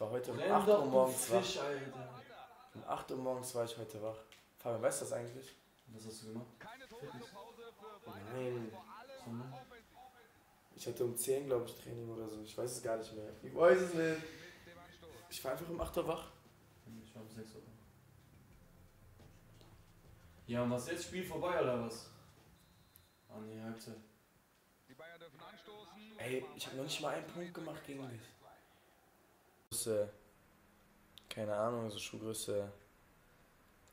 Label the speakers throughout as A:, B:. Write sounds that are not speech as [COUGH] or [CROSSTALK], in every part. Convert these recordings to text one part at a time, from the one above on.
A: war heute um
B: Renn
A: 8
B: doch,
A: Uhr morgens wach.
B: Fisch, Alter.
A: Um 8 Uhr morgens war ich heute wach. Fabian, weißt du das eigentlich?
B: Was hast du gemacht?
A: Nein.
B: Sondern?
A: Ich hatte um 10, glaube ich, Training oder so. Ich weiß es gar nicht mehr. Ich weiß es nicht. Ich war einfach um 8 Uhr wach.
B: Ich war um 6 Uhr. Ja, und was jetzt? Spiel vorbei oder was? Ah, nee, Halbzeit.
A: Ey, ich habe noch nicht mal einen Punkt gemacht gegen dich. Größe, keine Ahnung, so Schuhgröße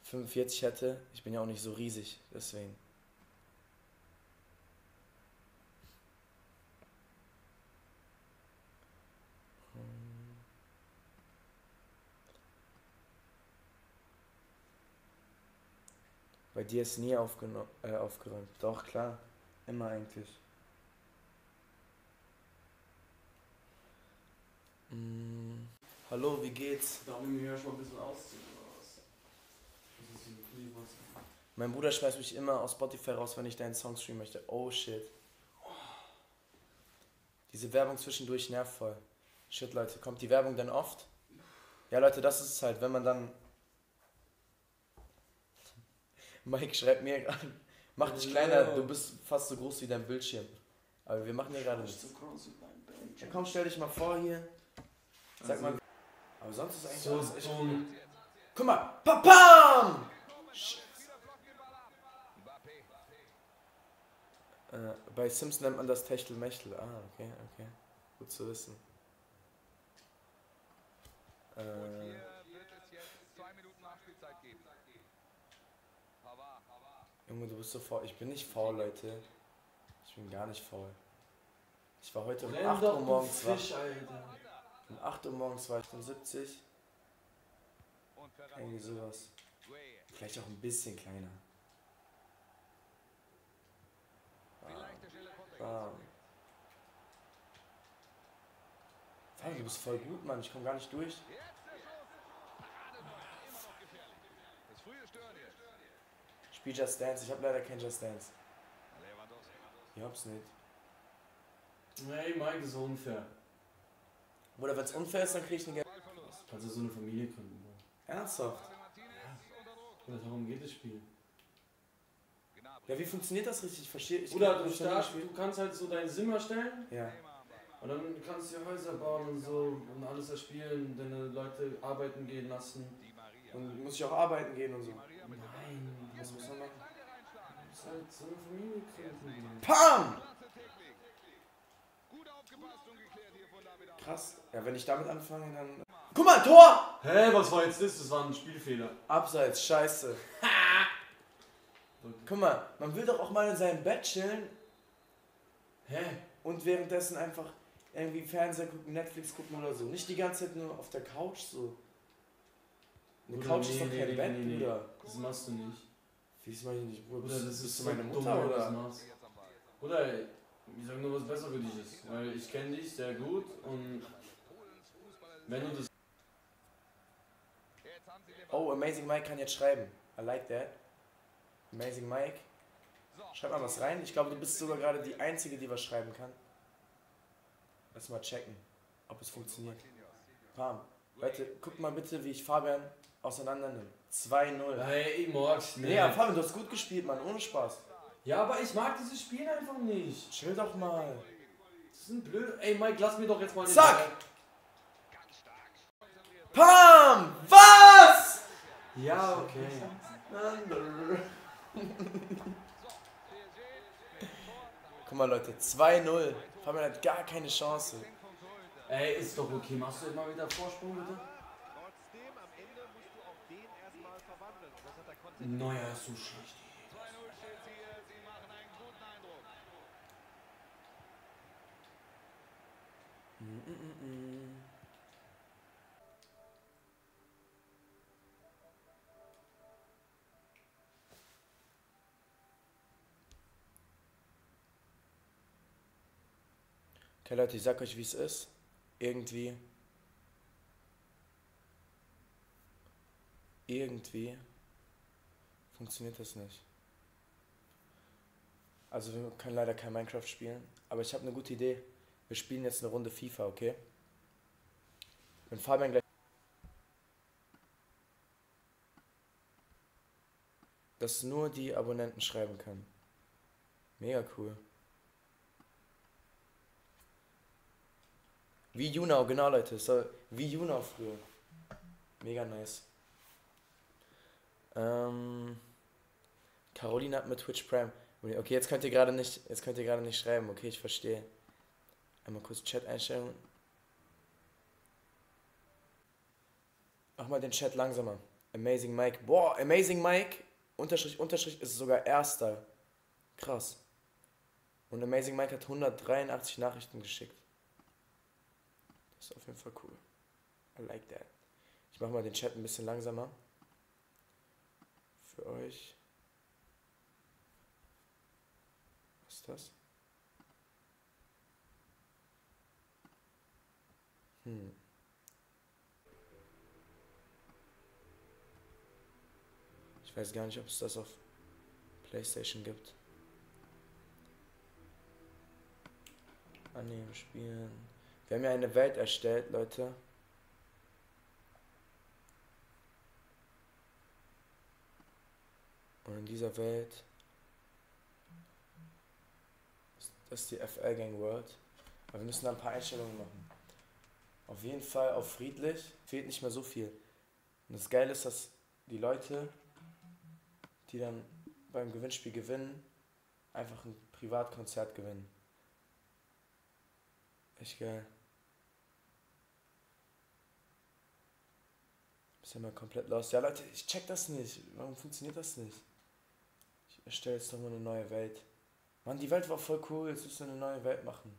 A: 45 hätte. Ich bin ja auch nicht so riesig, deswegen. Bei dir ist nie äh, aufgeräumt. Doch, klar. Immer eigentlich. Mm, hallo, wie geht's?
B: Darf ich mich ja schon ein bisschen ausziehen oder was?
A: Mein Bruder schmeißt mich immer aus Spotify raus, wenn ich deinen Song streamen möchte. Oh shit. Diese Werbung zwischendurch nervt voll. Shit, Leute, kommt die Werbung denn oft? Ja, Leute, das ist es halt, wenn man dann. [LAUGHS] Mike schreibt mir gerade. Mach dich kleiner, du bist fast so groß wie dein Bildschirm. Aber wir machen hier gerade nichts. Ja, komm, stell dich mal vor hier. Sag mal. Aber sonst ist eigentlich
B: So
A: alles echt gut.
B: dumm.
A: Guck mal. Papam! Äh, bei Sims nennt man das Techtelmechtel. Ah, okay, okay. Gut zu wissen. Äh, Junge, du bist so faul. Ich bin nicht faul, Leute. Ich bin gar nicht faul. Ich war heute um
B: Renn
A: 8
B: doch,
A: Uhr morgens wach. Um 8 Uhr morgens war ich um 70. Irgendwie sowas. Vielleicht auch ein bisschen kleiner. Bam. Fabi, du bist voll gut, Mann. Ich komm gar nicht durch. Spiel Just Dance. Ich hab leider kein Just Dance. Ich hab's nicht.
B: Hey, Mike, ist unfair.
A: Oder wenn's unfair ist, dann krieg ich eine Geld.
B: Kannst du so eine Familie gründen? Bro.
A: Ernsthaft?
B: Oder darum geht das Spiel.
A: Ja, wie funktioniert das richtig? Ich verstehe. Ich
B: Oder du,
A: gespielt.
B: du kannst halt so dein Zimmer stellen
A: Ja.
B: und dann kannst du dir Häuser bauen und so und alles erspielen, deine Leute arbeiten gehen lassen.
A: Und muss ich auch arbeiten gehen und so.
B: Nein,
A: Was muss man machen?
B: Du musst halt so eine Familie gründen.
A: Pam! Krass. Ja, wenn ich damit anfange, dann. Guck mal, Tor!
B: Hä, was war jetzt das? Das war ein Spielfehler.
A: Abseits, scheiße. Guck mal, man will doch auch mal in seinem Bett chillen
B: Hä?
A: und währenddessen einfach irgendwie Fernseher gucken, Netflix gucken oder so. Nicht die ganze Zeit nur auf der Couch so. Eine
B: Bruder,
A: Couch ist
B: nee,
A: doch
B: nee,
A: kein
B: nee,
A: Bett,
B: nee, nee.
A: Bruder.
B: Das machst du nicht.
A: Wie ist meine nicht, Bruder?
B: Bruder,
A: Bist,
B: das
A: bist
B: ist
A: meine
B: dumm,
A: Mutter
B: wenn du das
A: oder?
B: machst. Bruder, ey, ich sag nur, was besser für dich ist. Weil ich kenne dich sehr gut und wenn du das.
A: Oh, Amazing Mike kann jetzt schreiben. I like that. Amazing Mike. Schreib mal was rein. Ich glaube, du bist sogar gerade die Einzige, die was schreiben kann. Lass mal checken, ob es funktioniert. Pam. Leute, guckt mal bitte, wie ich Fabian auseinander nehme. 2-0.
B: Hey, ich mag's nicht.
A: Ja, Fabian, du hast gut gespielt, Mann. Ohne Spaß.
B: Ja, aber ich mag dieses Spiel einfach nicht.
A: Chill doch mal.
B: Das ist ein blöd. Ey, Mike, lass mir doch jetzt mal den
A: Zack! Pam! Was?
B: Ja, okay.
A: Guck mal, Leute. 2-0. Fabian hat gar keine Chance.
B: Ey, ist doch okay. Machst du jetzt mal wieder Vorsprung, bitte?
C: Trotzdem, am Ende musst du auch den erstmal verwandeln. Und das hat er konsequent.
B: Neuer ist so schlecht.
A: Okay, Leute, ich sag euch, wie es ist. Irgendwie. Irgendwie funktioniert das nicht. Also wir können leider kein Minecraft spielen, aber ich habe eine gute Idee. Wir spielen jetzt eine Runde FIFA, okay? Wenn Fabian gleich. Dass nur die Abonnenten schreiben kann. Mega cool. Wie YouNow, genau Leute. So, wie YouNow früher. Mega nice. Ähm, Caroline hat mit Twitch Prime. Okay, jetzt könnt ihr gerade nicht, jetzt könnt ihr gerade nicht schreiben. Okay, ich verstehe. Einmal kurz Chat-Einstellungen. Mach mal den Chat langsamer. Amazing Mike. Boah, Amazing Mike. Unterstrich, Unterstrich ist sogar erster. Krass. Und Amazing Mike hat 183 Nachrichten geschickt. Das ist auf jeden Fall cool. I like that. Ich mach mal den Chat ein bisschen langsamer. Für euch. Was ist das? Hm. Ich weiß gar nicht, ob es das auf PlayStation gibt. Annehmen, spielen. Wir haben ja eine Welt erstellt, Leute. Und in dieser Welt das ist die FL Gang World. Aber wir müssen da ein paar Einstellungen machen. Auf jeden Fall auf friedlich fehlt nicht mehr so viel. Und das Geile ist, dass die Leute, die dann beim Gewinnspiel gewinnen, einfach ein Privatkonzert gewinnen. Echt geil. Ist ja mal komplett los. Ja, Leute, ich check das nicht. Warum funktioniert das nicht? Ich erstelle jetzt nochmal eine neue Welt. Mann, die Welt war voll cool. Jetzt müssen wir eine neue Welt machen.